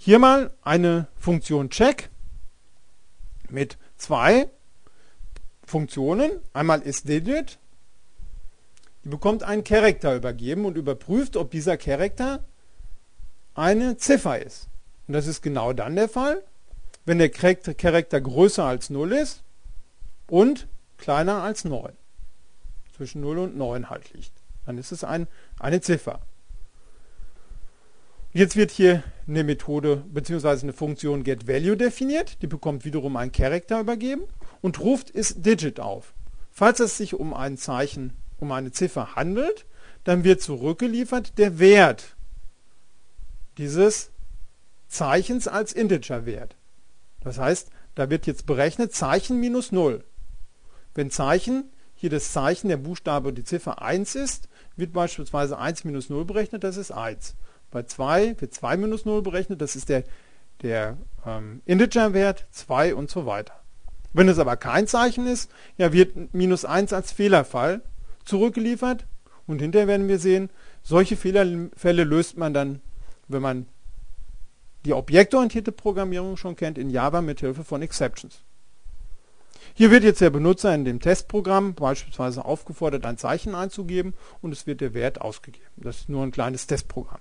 Hier mal eine Funktion check mit zwei Funktionen. Einmal isDigit, die bekommt einen Charakter übergeben und überprüft, ob dieser Charakter eine Ziffer ist. Und das ist genau dann der Fall, wenn der Charakter größer als 0 ist und kleiner als 9. Zwischen 0 und 9 halt liegt. Dann ist es ein, eine Ziffer. Jetzt wird hier eine Methode bzw. eine Funktion getValue definiert. Die bekommt wiederum einen Charakter übergeben und ruft isDigit auf. Falls es sich um ein Zeichen, um eine Ziffer handelt, dann wird zurückgeliefert der Wert dieses Zeichens als Integerwert. Das heißt, da wird jetzt berechnet Zeichen minus 0. Wenn Zeichen, hier das Zeichen, der Buchstabe die Ziffer 1 ist, wird beispielsweise 1 minus 0 berechnet, das ist 1. Bei 2 wird 2 minus 0 berechnet, das ist der, der ähm, Integerwert, 2 und so weiter. Wenn es aber kein Zeichen ist, ja, wird minus 1 als Fehlerfall zurückgeliefert und hinterher werden wir sehen, solche Fehlerfälle löst man dann, wenn man die objektorientierte Programmierung schon kennt, in Java mit Hilfe von Exceptions. Hier wird jetzt der Benutzer in dem Testprogramm beispielsweise aufgefordert, ein Zeichen einzugeben und es wird der Wert ausgegeben. Das ist nur ein kleines Testprogramm.